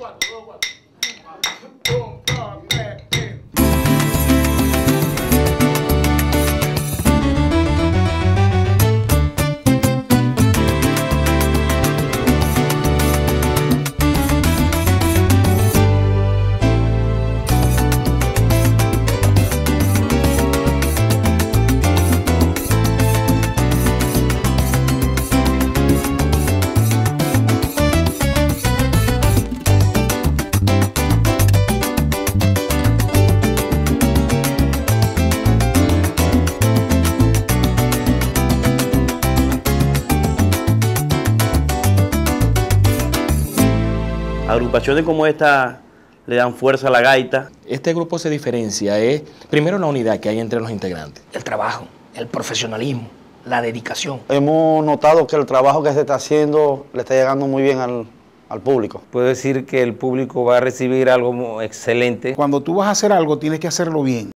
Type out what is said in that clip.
万万万万万万万。Agrupaciones como esta le dan fuerza a la gaita. Este grupo se diferencia es, primero, la unidad que hay entre los integrantes. El trabajo, el profesionalismo, la dedicación. Hemos notado que el trabajo que se está haciendo le está llegando muy bien al, al público. Puedo decir que el público va a recibir algo excelente. Cuando tú vas a hacer algo, tienes que hacerlo bien.